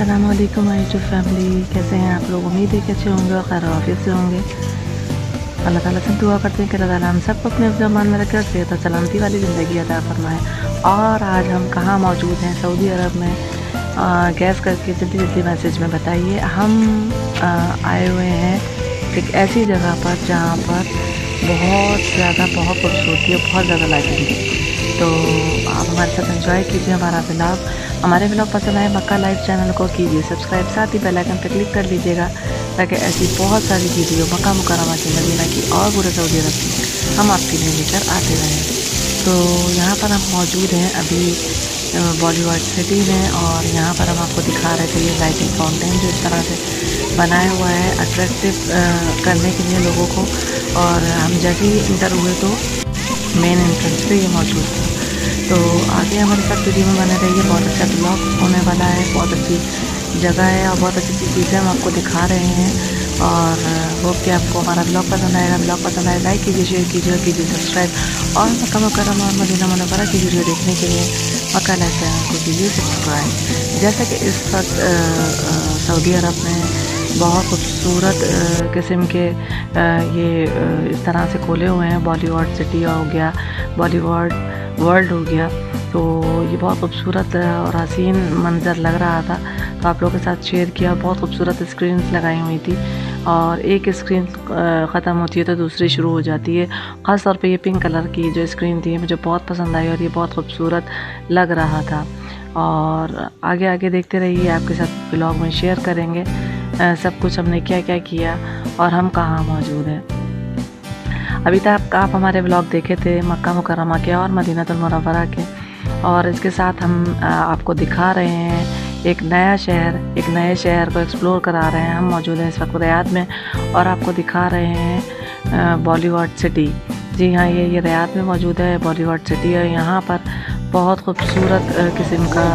अस्सलाम वालेकुम जो फैमिली कैसे हैं आप लोग? उम्मीद है कि अच्छे होंगे और खैर ऑफ़िस से होंगे। अल्लाह ताला से दुआ करते हैं कि अल्लाह ताला हम सबको अपने जमान में रखकर सेहत और सलामती वाली ज़िंदगी अदा फरमाए। और आज हम कहाँ मौजूद हैं? सऊदी अरब में। गैस करके जल्दी जल्दी मैसेज में बताइए। हम आए हुए हैं एक ऐसी जगह पर जहाँ पर बहुत ज़्यादा, बहुत खूबसूरती और बहुत ज़्यादा लाइटिंग। है तो आप हमारे साथ एंजॉय कीजिए हमारा ब्लॉग हमारे ब्लॉग पसंद आए, मक्का लाइव चैनल को कीजिए सब्सक्राइब साथ ही बेल आइकन पर क्लिक कर लीजिएगा ताकि ऐसी बहुत सारी वीडियो मक्का मुकरमा की मदीना की और पूरे सऊदी अरब की हम आपके लिए लेकर आते रहें। तो यहाँ पर हम मौजूद हैं, अभी बॉलीवुड सिटी में, और यहाँ पर हम आपको दिखा रहे थे ये लाइटिंग फाउंटेन जो इस तरह से बनाया हुआ है अट्रैक्टिव करने के लिए लोगों को। और हम जैसे ही इंटर हुए तो मेन एंट्रेंस पे ये मौजूद था तो आगे हमारे साथ वीडियो में बने रहिए। बहुत अच्छा ब्लॉग होने वाला है। बहुत अच्छी जगह है और बहुत अच्छी अच्छी चीज़ें हम आपको दिखा रहे हैं। और वो कि आपको हमारा ब्लॉग पसंद आएगा। ब्लॉग पसंद आए लाइक कीजिए शेयर कीजिए कीजिए सब्सक्राइब और मक्का मुकरम और मदीना मनवरा की वीडियो देखने के लिए। मक्का लाइव चैनल को कीजिए सब्सक्राइब जैसा कि इस वक्त सऊदी अरब में बहुत खूबसूरत किस्म के ये इस तरह से खोले हुए हैं। बॉलीवुड सिटी हो गया, बॉलीवुड वर्ल्ड हो गया। तो ये बहुत खूबसूरत और हसीन मंज़र लग रहा था। तो आप लोगों के साथ शेयर किया, बहुत खूबसूरत स्क्रीन लगाई हुई थी। और एक स्क्रीन ख़त्म होती है तो दूसरी शुरू हो जाती है। ख़ास तौर पे ये पिंक कलर की जो स्क्रीन थी मुझे बहुत पसंद आई और ये बहुत खूबसूरत लग रहा था। और आगे आगे देखते रहिए, आपके साथ ब्लॉग में शेयर करेंगे। सब कुछ हमने क्या क्या किया और हम कहाँ मौजूद हैं। अभी तक आप हमारे ब्लॉग देखे थे मक्का मुकरमा के और मदीनतुलमरवरा के। और इसके साथ हम आपको दिखा रहे हैं एक नया शहर, एक नए शहर को एक्सप्लोर करा रहे हैं हम मौजूद हैं इस वक्त रियाद में। और आपको दिखा रहे हैं बॉलीवुड सिटी। जी हाँ ये ये रियाद में मौजूद है, बॉलीवुड सिटी। और यहाँ पर बहुत खूबसूरत किस्म का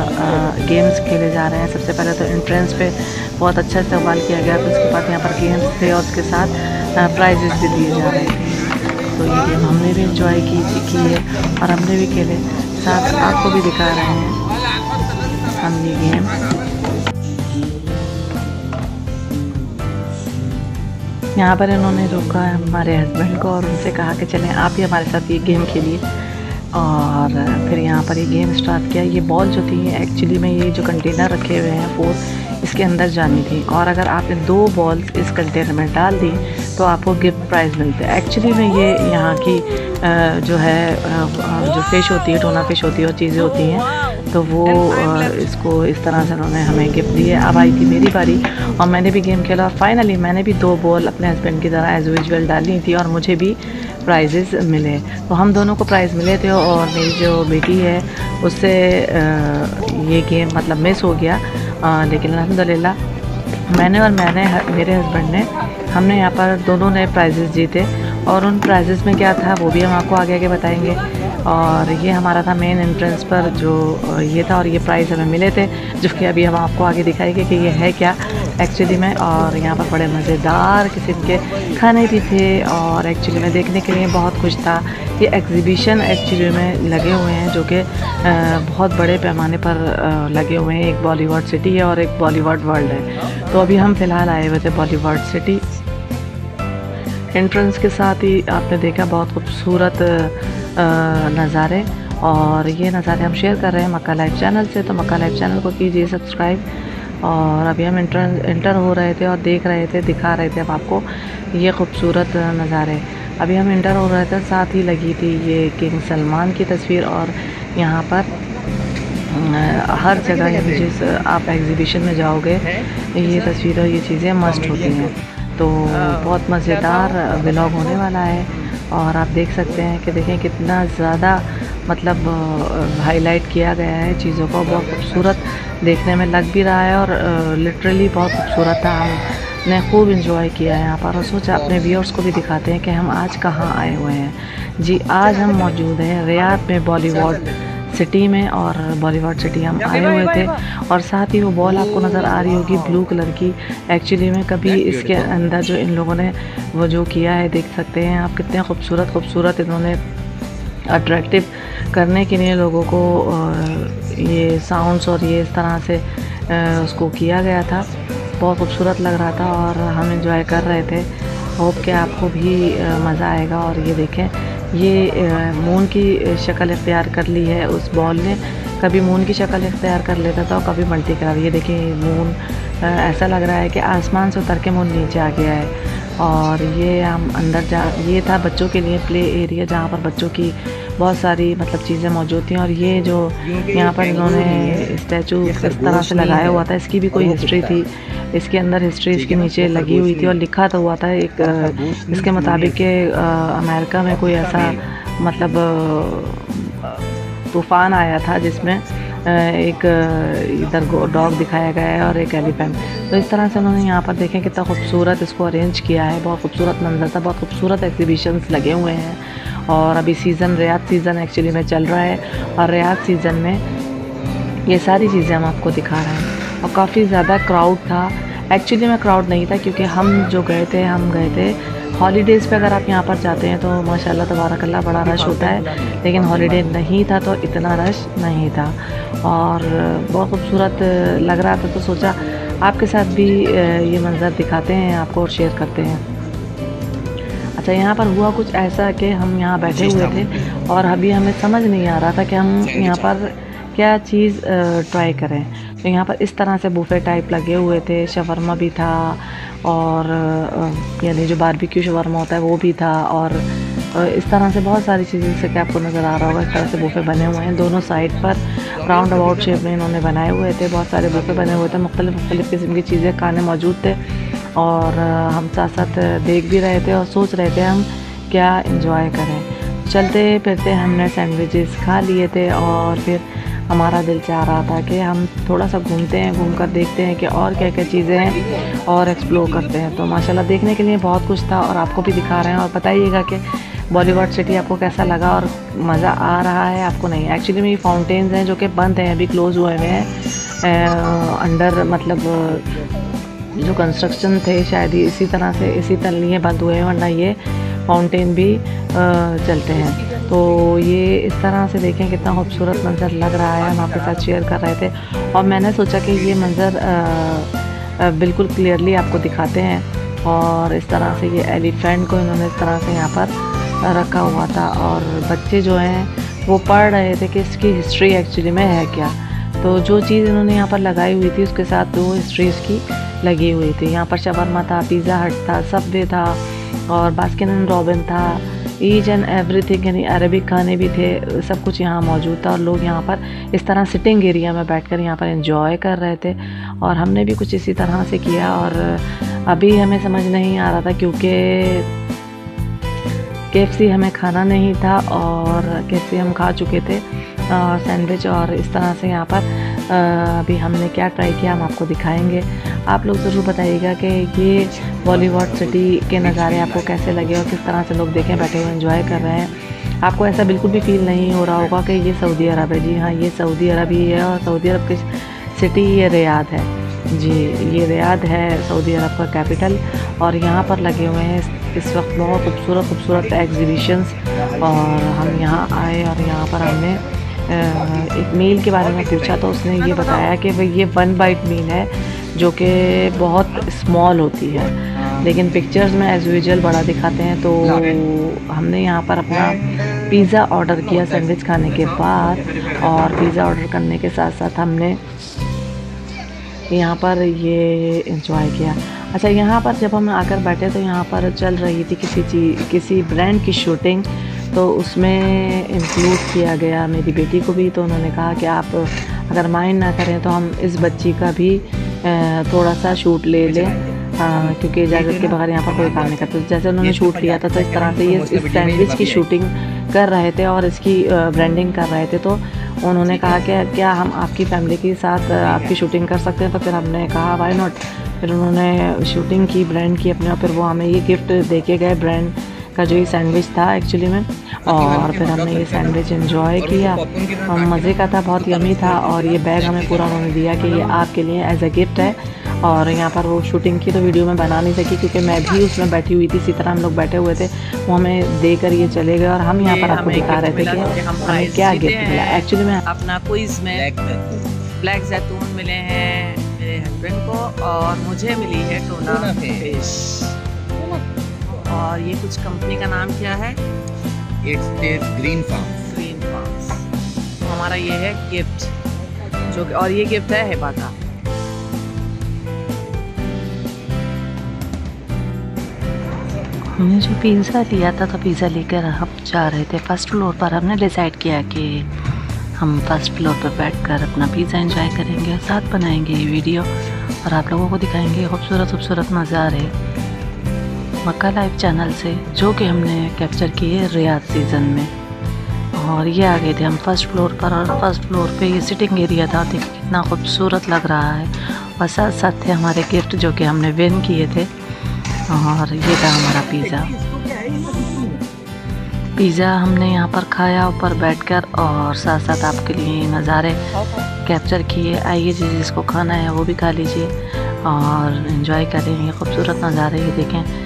गेम्स खेले जा रहे हैं। सबसे पहले तो एंट्रेंस पे बहुत अच्छा इस्तेमाल किया गया फिर उसके बाद यहाँ पर गेम्स थे और उसके साथ प्राइजेस भी दिए जा रहे थे। तो ये गेम हमने भी इंजॉय की की है और हमने भी खेले। साथ आपको भी दिखा रहे हैं हम ये गेम। यहाँ पर इन्होंने रोका हमारे हस्बैंड को और उनसे कहा कि चलें, आप ही हमारे साथ ये गेम खेलिए। और फिर यहाँ पर ये गेम स्टार्ट किया। ये बॉल जो थी एक्चुअली में ये जो कंटेनर रखे हुए हैं फोर इसके अंदर जानी थी। और अगर आपने दो बॉल्स इस कंटेनर में डाल दी तो आपको गिफ्ट प्राइज़ मिलते हैं। एक्चुअली में ये यहाँ की जो है जो फ़िश होती है टोना फ़िश होती है और चीज़ें होती हैं तो वो इसको इस तरह से उन्होंने हमें गिफ्ट दिए अब आई थी मेरी बारी और मैंने भी गेम खेला। और फाइनली मैंने भी दो बॉल अपने हस्बैंड की तरह एज यूजल डाली थी और मुझे भी प्राइजेस मिले। तो हम दोनों को प्राइज़ मिले थे और मेरी जो बेटी है उससे ये गेम मतलब मिस हो गया। लेकिन अलहमदिल्ला मैंने और मैंने मेरे हस्बैंड ने हमने यहाँ पर दोनों नए प्राइजेस जीते और उन प्राइजेस में क्या था वो भी हम आपको आगे आगे बताएँगे। और ये हमारा था मेन एंट्रेंस पर जो ये था और ये प्राइज़ हमें मिले थे, जो कि अभी हम आपको आगे दिखाएँगे कि ये है क्या एक्चुअली में। और यहाँ पर बड़े मज़ेदार किस्म के खाने भी थे और एक्चुअली में देखने के लिए बहुत कुछ था। ये एग्ज़िबिशन एक्चुअली में लगे हुए हैं, जो कि बहुत बड़े पैमाने पर लगे हुए हैं। एक बॉलीवुड सिटी है और एक बॉलीवुड वर्ल्ड है। तो अभी हम फ़िलहाल आए हुए थे बॉलीवुड सिटी एंट्रेंस के साथ ही आपने देखा बहुत खूबसूरत नज़ारे। और ये नज़ारे हम शेयर कर रहे हैं मक्का लाइव चैनल से तो मक्का लाइव चैनल को कीजिए सब्सक्राइब और अभी हम इंटर इंटर हो रहे थे और देख रहे थे, दिखा रहे थे हम आपको ये खूबसूरत नज़ारे। अभी हम इंटर हो रहे थे, साथ ही लगी थी ये किंग सलमान की तस्वीर और यहाँ पर हर जगह जिस आप एग्जीबिशन में जाओगे, ये तस्वीर और ये चीज़ें मस्ट होती हैं। तो बहुत मज़ेदार ब्लॉग होने वाला है और आप देख सकते हैं कि देखें कितना ज़्यादा मतलब हाईलाइट किया गया है चीज़ों को। बहुत खूबसूरत देखने में लग भी रहा है और लिटरली बहुत खूबसूरत था। हमने खूब इंजॉय किया है यहाँ पर और सोचा अपने व्यूअर्स को भी दिखाते हैं कि हम आज कहाँ आए हुए हैं। जी आज हम मौजूद हैं रियाद में बॉलीवुड सिटी में और बॉलीवुड सिटी हम आए हुए थे और साथ ही वो बॉल आपको नज़र आ रही होगी ब्लू कलर की। एक्चुअली में कभी इसके अंदर जो इन लोगों ने वो जो किया है देख सकते हैं आप कितने खूबसूरत खूबसूरत इन्होंने अट्रैक्टिव करने के लिए लोगों को ये साउंड्स और ये इस तरह से उसको किया गया था। बहुत खूबसूरत लग रहा था और हम इंजॉय कर रहे थे। होप कि आपको भी मज़ा आएगा और ये देखें। ये मून की शक्ल इख्तियार कर ली है उस बॉल ने। कभी मून की शक्ल इख्तियार कर लेता था और कभी मल्टी कलर ये देखिए मून ऐसा लग रहा है कि आसमान से उतर के मून नीचे आ गया है। और ये हम अंदर जा, ये था बच्चों के लिए प्ले एरिया जहाँ पर बच्चों की बहुत सारी मतलब चीज़ें मौजूद थी और ये जो यहाँ पर इन्होंने स्टैचू इस तरह से लगाया हुआ था इसकी भी कोई हिस्ट्री थी। इसके अंदर हिस्ट्री इसके नीचे लगी हुई थी और लिखा तो हुआ था एक इसके मुताबिक कि अमेरिका में कोई ऐसा मतलब तूफ़ान आया था जिसमें एक इधर डॉग दिखाया गया है और एक एलिफेंट। तो इस तरह से उन्होंने यहाँ पर देखें कितना खूबसूरत इसको अरेंज किया है। बहुत खूबसूरत मंजर था बहुत खूबसूरत एग्जीबिशंस लगे हुए हैं। और अभी सीज़न रियाद सीज़न एक्चुअली में चल रहा है और रियाद सीज़न में ये सारी चीज़ें हम आपको दिखा रहे हैं। और काफ़ी ज़्यादा क्राउड था। एक्चुअली में क्राउड नहीं था क्योंकि हम जो गए थे, हम गए थे हॉलीडेज़ पे। अगर आप यहाँ पर जाते हैं तो माशाल्लाह तबारकल्ला बड़ा रश होता है। लेकिन हॉलीडे नहीं था तो इतना रश नहीं था। और बहुत खूबसूरत लग रहा था तो सोचा आपके साथ भी ये मंज़र दिखाते हैं, आपको और शेयर करते हैं। अच्छा यहाँ पर हुआ कुछ ऐसा कि हम यहाँ बैठे हुए थे और अभी हमें समझ नहीं आ रहा था कि हम यहाँ पर क्या चीज़ ट्राई करें। तो यहाँ पर इस तरह से बूफे टाइप लगे हुए थे। शवरमा भी था और यानी जो बारबेक्यू शवरमा होता है वो भी था और इस तरह से बहुत सारी चीज़ें जैसे कि आपको नज़र आ रहा होगा इस तरह से बूफे बने हुए हैं। दोनों साइड पर राउंड अबाउट शेप में इन्होंने बनाए हुए थे। बहुत सारे बूफे बने हुए थे। मुख्तलिफ़ मुख्तलिफ़ किस्म की चीज़ें खाने मौजूद थे। और हम साथ साथ देख भी रहे थे और सोच रहे थे हम क्या इंजॉय करें। चलते फिरते हमने सैंडविचेस खा लिए थे और फिर हमारा दिल चाह रहा था कि हम थोड़ा सा घूमते हैं घूम कर देखते हैं कि और क्या क्या चीज़ें हैं और एक्सप्लोर करते हैं। तो माशाल्लाह देखने के लिए बहुत कुछ था और आपको भी दिखा रहे हैं और बताइएगा कि बॉलीवुड सिटी आपको कैसा लगा और मज़ा आ रहा है, आपको नहीं। एक्चुअली में ये फाउंटेन्स हैं जो कि बंद हैं, अभी क्लोज़ हुए हुए हैं अंडर मतलब जो कंस्ट्रक्शन थे, शायद ही इसी तरह से इसी लिए बंद हुए हैं, वरना ये फाउंटेन भी चलते हैं। तो ये इस तरह से देखें कितना खूबसूरत मंज़र लग रहा है, हम आपके साथ शेयर कर रहे थे। और मैंने सोचा कि ये मंज़र बिल्कुल क्लियरली आपको दिखाते हैं। और इस तरह से ये एलिफेंट को इन्होंने इस तरह से यहाँ पर रखा हुआ था। और बच्चे जो हैं, वो पढ़ रहे थे कि इसकी हिस्ट्री एक्चुअली में है क्या। तो जो चीज़ इन्होंने यहाँ पर लगाई हुई थी, उसके साथ वो हिस्ट्री इसकी लगी हुई थी। यहाँ पर शवरमा था, पिज़्ज़ा हट था सबवे था और बास्किन एंड रॉबिन था। ईच एंड एवरीथिंग, यानी अरबिक खाने भी थे, सब कुछ यहाँ मौजूद था और लोग यहाँ पर इस तरह सिटिंग एरिया में बैठकर यहाँ पर इंजॉय कर रहे थे और हमने भी कुछ इसी तरह से किया और अभी हमें समझ नहीं आ रहा था क्योंकि के हमें खाना नहीं था और के हम खा चुके थे सैंडविच और इस तरह से यहाँ पर अभी हमने क्या ट्राई किया, हम आपको दिखाएँगे। आप लोग ज़रूर बताइएगा कि ये बॉलीवुड सिटी के नज़ारे आपको कैसे लगे और किस तरह से लोग देखें, बैठे हुए इन्जॉय कर रहे हैं। आपको ऐसा बिल्कुल भी फील नहीं हो रहा होगा कि ये सऊदी अरब है। जी हाँ ये सऊदी अरब ही है और सऊदी अरब की सिटी ये रियाद है। जी, ये रियाद है सऊदी अरब का कैपिटल और यहाँ पर लगे हुए हैं इस वक्त बहुत खूबसूरत खूबसूरत एग्जीबिशंस और हम यहाँ आए और यहाँ पर हमने एक मील के बारे में पूछा तो उसने ये बताया कि भाई ये वन बाइट मील है, जो कि बहुत स्मॉल होती है। लेकिन पिक्चर्स में एज यूजल बड़ा दिखाते हैं तो हमने यहाँ पर अपना पिज़्ज़ा ऑर्डर किया सैंडविच खाने के बाद, और पिज़्ज़ा ऑर्डर करने के साथ साथ हमने यहाँ पर ये इंजॉय किया। अच्छा यहाँ पर जब हम आकर बैठे तो यहाँ पर चल रही थी किसी चीज़ किसी ब्रांड की शूटिंग तो उसमें इंक्लूड किया गया मेरी बेटी को भी तो उन्होंने कहा कि आप अगर माइंड ना करें तो हम इस बच्ची का भी थोड़ा सा शूट ले लें। क्योंकि इजाज़त के बगैर यहाँ पर कोई काम नहीं करते। जैसे उन्होंने शूट लिया था तो इस तरह से ये इस सैंडविच की शूटिंग कर रहे थे और इसकी ब्रांडिंग कर रहे थे। तो उन्होंने कहा कि क्या हम आपकी फैमिली के साथ आपकी शूटिंग कर सकते हैं? तो फिर हमने कहा वाई नॉट फिर उन्होंने शूटिंग की ब्रांड की अपने और फिर वो हमें ये गिफ्ट दे के गए। ब्रांड का जो ये सैंडविच था एक्चुअली में और फिर हमने ये सैंडविच इन्जॉय किया। और मज़े का था बहुत यमी था और ये बैग हमें पूरा उन्होंने दिया कि ये आपके लिए एज अ गिफ्ट है। और यहाँ पर वो शूटिंग की तो वीडियो में बना नहीं सकी क्योंकि मैं भी उसमें बैठी हुई थी इसी तरह हम लोग बैठे हुए थे। वो हमें दे कर ये चले गए और हम यहाँ पर आपको दिखा रहे थे कि हमें क्या गिफ्ट मिला। एक्चुअली में अपना कोई में ब्लैक जैतून मिले हैं मेरे हस्बैंड को और मुझे मिली है टोना फ़िश और ये कुछ कंपनी का नाम क्या है? It's Green Farm Green Farm हमारा ये है गिफ्ट जो और ये गिफ्ट है हेबा का। हमने जो पिज़्ज़ा लिया था तो पिज़्ज़ा लेकर हम जा रहे थे फ़र्स्ट फ्लोर पर। हमने डिसाइड किया कि हम फ़र्स्ट फ्लोर पर बैठकर अपना पिज़्ज़ा एंजॉय करेंगे और साथ बनाएँगे ये वीडियो और आप लोगों को दिखाएँगे खूबसूरत खूबसूरत नज़ारे मक्का लाइव चैनल से, जो कि हमने कैप्चर किए रियाद सीज़न में। और ये आ गए थे हम फ़र्स्ट फ्लोर पर, और फ़र्स्ट फ्लोर पे ये सिटिंग एरिया था देखिए कितना खूबसूरत लग रहा है। और साथ साथ थे हमारे गिफ्ट जो कि हमने विन किए थे। और ये था हमारा पिज़्ज़ा पिज़्ज़ा हमने यहाँ पर खाया, ऊपर बैठकर, और साथ साथ आपके लिए नज़ारे कैप्चर किए। आइए जिस जिसको खाना है वो भी खा लीजिए, और इन्जॉय करें ये खूबसूरत नज़ारे, ये देखें।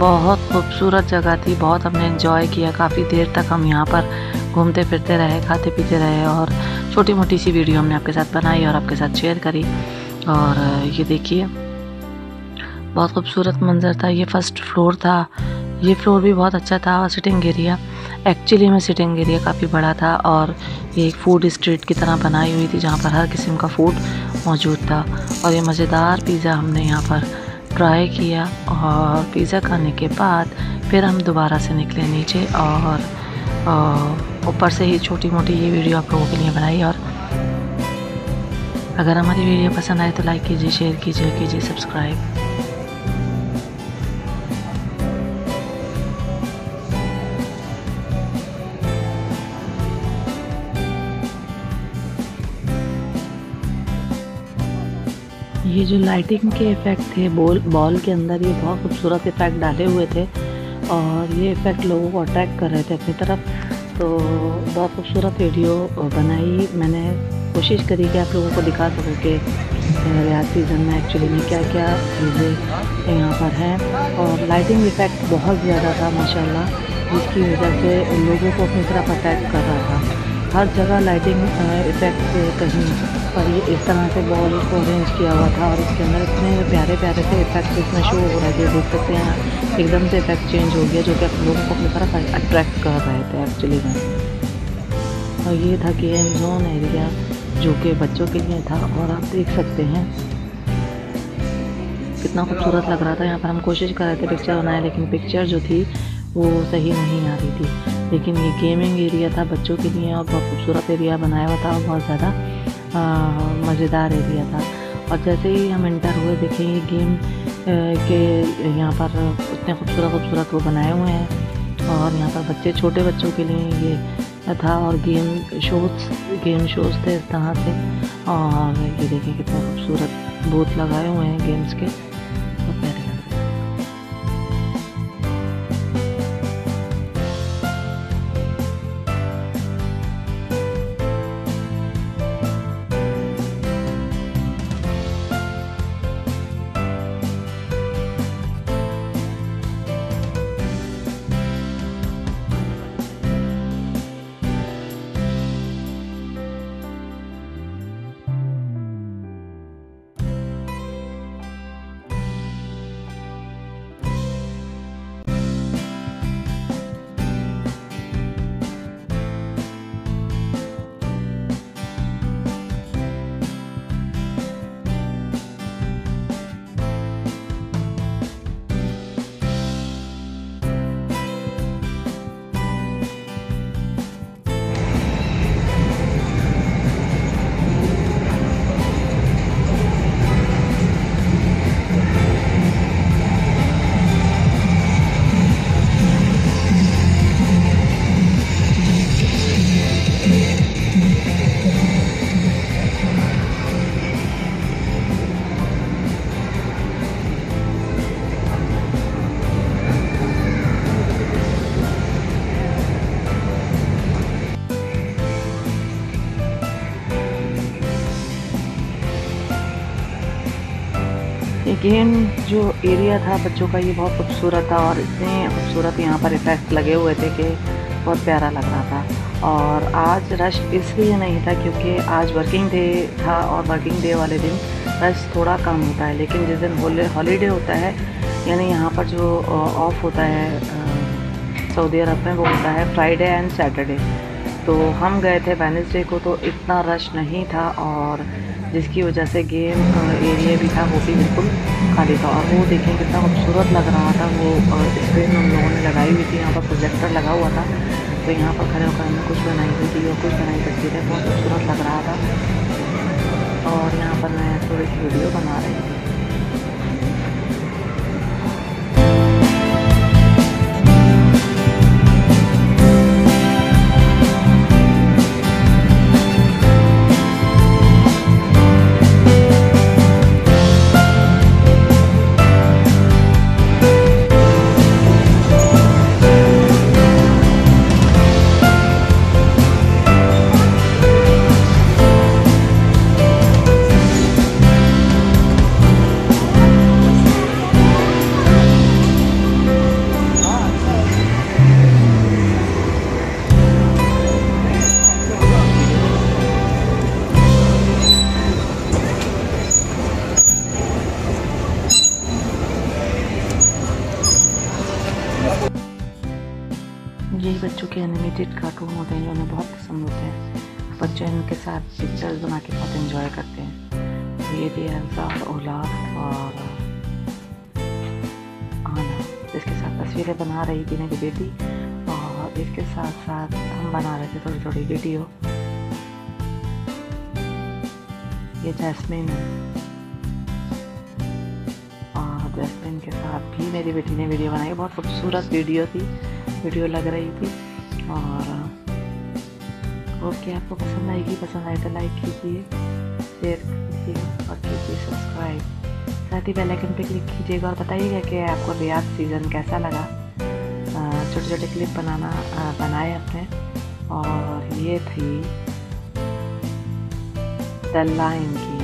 बहुत खूबसूरत जगह थी, बहुत हमने इन्जॉय किया। काफ़ी देर तक हम यहाँ पर घूमते फिरते रहे, खाते पीते रहे और छोटी मोटी सी वीडियो हमने आपके साथ बनाई और आपके साथ शेयर करी। और ये देखिए, बहुत खूबसूरत मंज़र था। ये फ़र्स्ट फ्लोर था। ये फ्लोर भी बहुत अच्छा था और सिटिंग एरिया एक्चुअली में सिटिंग एरिया काफ़ी बड़ा था और ये एक फ़ूड स्ट्रीट की तरह बनाई हुई थी, जहाँ पर हर किस्म का फ़ूड मौजूद था। और ये मज़ेदार पिज़्ज़ा हमने यहाँ पर ट्राई किया और पिज़्ज़ा खाने के बाद फिर हम दोबारा से निकले नीचे और ऊपर से ही छोटी मोटी ये वीडियो आप लोगों के लिए बनाई और अगर हमारी वीडियो पसंद आए तो लाइक कीजिए, शेयर कीजिए कीजिए सब्सक्राइब। ये जो लाइटिंग के इफ़ेक्ट थे बॉल बॉल के अंदर ये बहुत खूबसूरत इफ़ेक्ट डाले हुए थे और ये इफ़ेक्ट लोगों को अट्रैक्ट कर रहे थे अपनी तरफ़। तो बहुत खूबसूरत वीडियो बनाई। मैंने कोशिश करी कि आप लोगों को दिखा सकूँ कि रियाज सीज़न में एक्चुअली में क्या क्या चीज़ें यहाँ पर हैं। और लाइटिंग इफ़ेक्ट बहुत ज़्यादा था, माशाल्लाह, जिसकी वजह से लोगों को अपनी तरफ़ अट्रैक्ट कर रहा था। हर जगह लाइटिंग इफ़ेक्ट कहीं पर ये इस तरह से बॉल को अरेंज किया हुआ था और इसके अंदर इतने प्यारे प्यारे से इफ़ेक्ट इसमें शो हो रहे थे, देख सकते हैं एकदम से इफ़ेक्ट चेंज हो गया, जो कि आप लोगों को अपनी तरफ़ अट्रैक्ट कर रहे थे एक्चुअली में और ये था कि एम जोन एरिया जो कि बच्चों के लिए था, और आप देख सकते हैं। कितना खूबसूरत लग रहा था, यहाँ पर हम कोशिश कर रहे थे पिक्चर बनाए, लेकिन पिक्चर जो थी, वो सही नहीं आ रही थी। लेकिन ये गेमिंग एरिया था बच्चों के लिए, और बहुत खूबसूरत एरिया बनाया हुआ था और बहुत ज़्यादा मज़ेदार एरिया था। और जैसे ही हम इंटर हुए, देखें ये गेम के यहाँ पर इतने खूबसूरत खूबसूरत वो बनाए हुए हैं। और यहाँ पर बच्चे, छोटे बच्चों के लिए ये था और गेम शोज़ गेम शोज़ थे इस तरह से। और ये देखें कितने खूबसूरत बूथ लगाए हुए हैं गेम्स के। अगेन जो एरिया था बच्चों का ये बहुत खूबसूरत था और इतने खूबसूरत यहाँ पर इफ़ेक्ट लगे हुए थे कि बहुत प्यारा लग रहा था। और आज रश इसलिए नहीं था क्योंकि आज वर्किंग डे था और वर्किंग डे वाले दिन रश थोड़ा कम होता है। लेकिन जिस दिन हॉलीडे होता है, यानी यहाँ पर जो ऑफ़ होता है सऊदी अरब में वो होता है फ्राइडे एंड सैटरडे तो हम गए थे वेनसडे को तो इतना रश नहीं था और जिसकी वजह से गेम एरिया भी था, वो भी बिल्कुल खाली था। और वो देखें कितना खूबसूरत लग रहा था, वो स्क्रीन हम लोगों ने लगाई हुई थी, यहाँ पर प्रोजेक्टर लगा हुआ था। तो यहाँ पर खड़े होकर हमने कुछ बनाई हुई थी और कुछ बनाई तस्वीरें, बहुत खूबसूरत लग रहा था। और यहाँ पर मैं थोड़ी सी वीडियो बना रही थी। एनिमेटेड कार्टून होते हैं जो उन्हें बहुत पसंद होते हैं। बच्चे इनके साथ पिक्चर्स बना के बहुत इन्जॉय करते हैं। तो ये भी और ओला और, आना। इसके साथ तस्वीरें बना रही थी मेरी बेटी और इसके साथ साथ हम बना रहे थे थोड़ी थोड़ी वीडियो। ये जैस्मिन और जैस्मिन के साथ भी मेरी बेटी ने वीडियो बनाई। बहुत खूबसूरत वीडियो थी। वीडियो लग रही थी। और, ओके, आपको पसंद आएगी, पसंद आए तो लाइक कीजिए शेयर कीजिए और कीजिए सब्सक्राइब साथ ही बेल आइकन पे क्लिक कीजिएगा और बताइएगा कि आपको रियाज सीज़न कैसा लगा। छोटे छोटे क्लिप बनाना बनाए अपने और ये थी the Lion King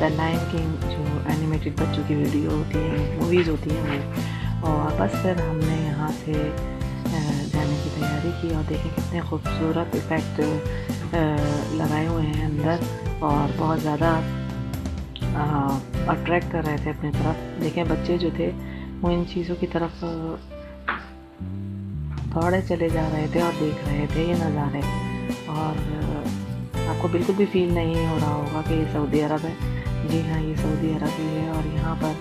the Lion King जो एनिमेटेड बच्चों की वीडियो होती है मूवीज़ होती हैं वो। और बस फिर हमने यहाँ से की तैयारी की और देखें कितने खूबसूरत इफ़ेक्ट लगाए हुए हैं अंदर और बहुत ज़्यादा अट्रैक्ट कर रहे थे अपनी तरफ़। देखें बच्चे जो थे, वो इन चीज़ों की तरफ़, दौड़े चले जा रहे थे और देख रहे थे, ये नज़ारे। और आपको बिल्कुल भी फील नहीं हो रहा होगा कि ये सऊदी अरब है। जी हाँ ये सऊदी अरब ही है और यहाँ पर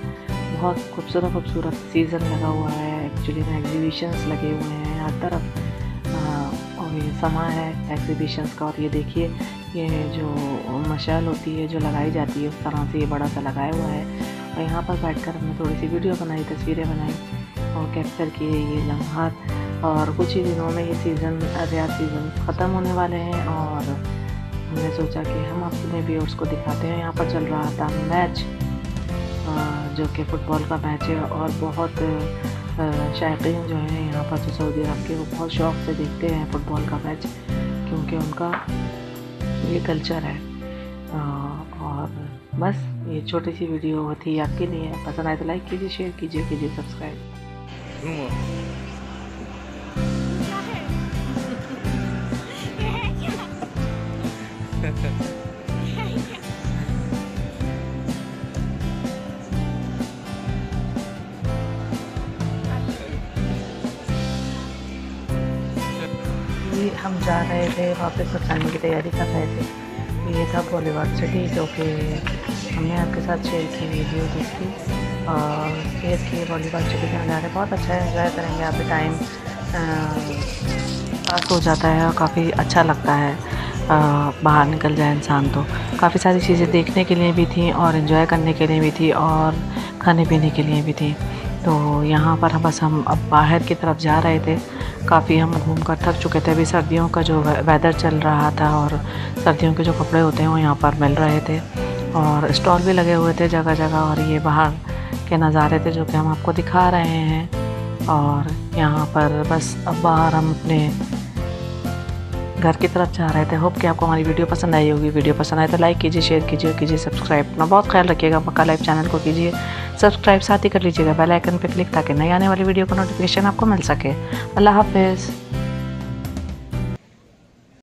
बहुत खूबसूरत खूबसूरत सीज़न लगा हुआ है। एक्चुअली में एग्जीबिशंस लगे हुए हैं, हर तरफ़ और ये समा है एग्जीबिशंस का, और ये देखिए, ये जो मशाल होती है, जो लगाई जाती है, उस तरह से ये बड़ा सा लगाया हुआ है। और यहाँ पर बैठ कर हमने थोड़ी सी वीडियो बनाई, तस्वीरें बनाई, और कैप्चर किए ये लम्हात और कुछ ही दिनों में ये सीज़न रियाज सीज़न ख़त्म होने वाले हैं, और हमने सोचा कि हम अपने व्यूअर्स को दिखाते हैं। यहाँ पर चल रहा था मैच जो कि फ़ुटबॉल का मैच है, और बहुत शायकीन जो हैं यहाँ पर जो सऊदी अरब के वो बहुत शौक़ से देखते हैं फ़ुटबॉल का मैच क्योंकि उनका ये कल्चर है और बस ये छोटी सी वीडियो थी आपके लिए पसंद आए तो लाइक कीजिए शेयर कीजिए कीजिए सब्सक्राइब जा रहे थे, वापस जाने की तैयारी कर रहे थे। ये था बॉलीवुड सिटी जो कि हमने आपके साथ शेयर की वीडियो और शेयर की बॉलीवुड सिटी के नज़ारे। बहुत अच्छा इन्जॉय करेंगे यहाँ पे टाइम पास हो जाता है और काफ़ी अच्छा लगता है बाहर निकल जाए इंसान तो। काफ़ी सारी चीज़ें देखने के लिए भी थी और इन्जॉय करने के लिए भी थी और खाने पीने के लिए भी थी। तो यहाँ पर बस हम अब बाहर की तरफ़ जा रहे थे। काफ़ी हम घूम कर थक चुके थे। अभी सर्दियों का जो वेदर चल रहा था और सर्दियों के जो कपड़े होते हैं वो यहाँ पर मिल रहे थे। और स्टॉल भी लगे हुए थे जगह जगह और ये बाहर के नज़ारे थे जो कि हम आपको दिखा रहे हैं। और यहाँ पर बस अब बाहर हम अपने घर की तरफ़ जा रहे थे। होप कि आपको हमारी वीडियो पसंद आई होगी। वीडियो पसंद आए तो लाइक कीजिए शेयर कीजिए कीजिए सब्सक्राइब अपना बहुत ख्याल रखिएगा। मक्का लाइव चैनल को कीजिए। सब्सक्राइब साथ ही कर लीजिएगा, बेल आइकन पर क्लिक ताकि नई आने वाली वीडियो का नोटिफिकेशन आपको मिल सके। अल्लाह हाफिज़।